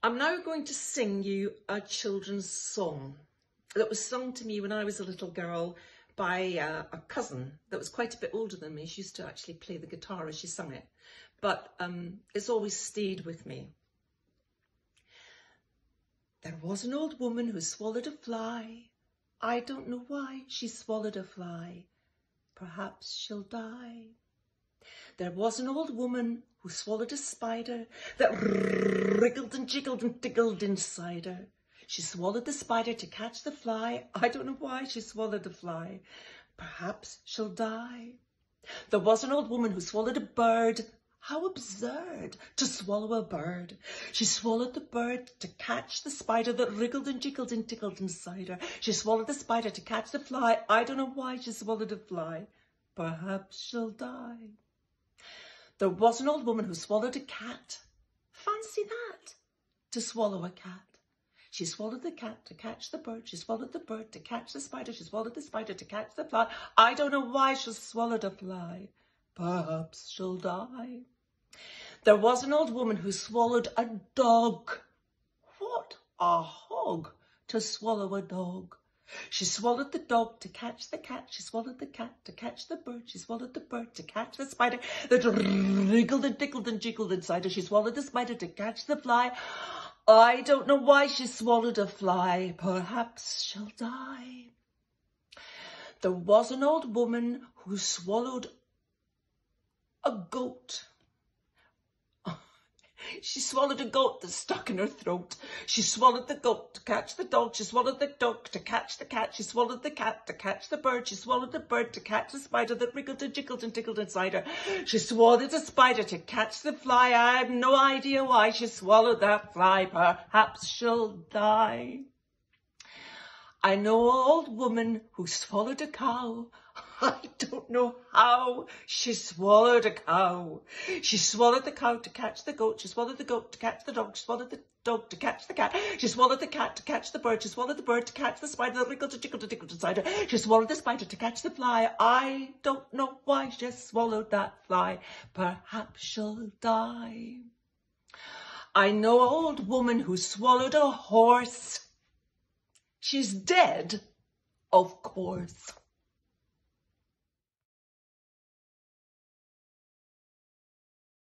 I'm now going to sing you a children's song that was sung to me when I was a little girl by uh, a cousin that was quite a bit older than me. She used to actually play the guitar as she sung it, but um, it's always stayed with me. There was an old woman who swallowed a fly. I don't know why she swallowed a fly. Perhaps she'll die. There was an old woman who swallowed a spider that wriggled and jiggled and tickled inside her. She swallowed the spider to catch the fly. I don't know why she swallowed the fly. Perhaps she'll die. There was an old woman who swallowed a bird. How absurd to swallow a bird. She swallowed the bird to catch the spider that wriggled and jiggled and tickled inside her. She swallowed the spider to catch the fly. I don't know why she swallowed a fly. Perhaps she'll die. There was an old woman who swallowed a cat. Fancy that, to swallow a cat. She swallowed the cat to catch the bird. She swallowed the bird to catch the spider. She swallowed the spider to catch the fly. I don't know why she swallowed a fly. Perhaps she'll die. There was an old woman who swallowed a dog. What a hog to swallow a dog. She swallowed the dog to catch the cat. She swallowed the cat to catch the bird. She swallowed the bird to catch the spider that wriggled and tickled and jiggled inside her. She swallowed the spider to catch the fly. I don't know why she swallowed a fly. Perhaps she'll die. There was an old woman who swallowed a goat. She swallowed a goat that stuck in her throat. She swallowed the goat to catch the dog. She swallowed the dog to catch the cat. She swallowed the cat to catch the bird. She swallowed the bird to catch the spider that wriggled and jiggled and tickled inside her. She swallowed the spider to catch the fly. I have no idea why she swallowed that fly. Perhaps she'll die. I know an old woman who swallowed a cow. I don't know how she swallowed a cow. She swallowed the cow to catch the goat. She swallowed the goat to catch the dog. She swallowed the dog to catch the cat. She swallowed the cat to catch the bird. She swallowed the bird to catch the spider that wriggled and jiggled and tickled inside her. She swallowed the spider to catch the fly. I don't know why she swallowed that fly. Perhaps she'll die. I know an old woman who swallowed a horse. She's dead, of course.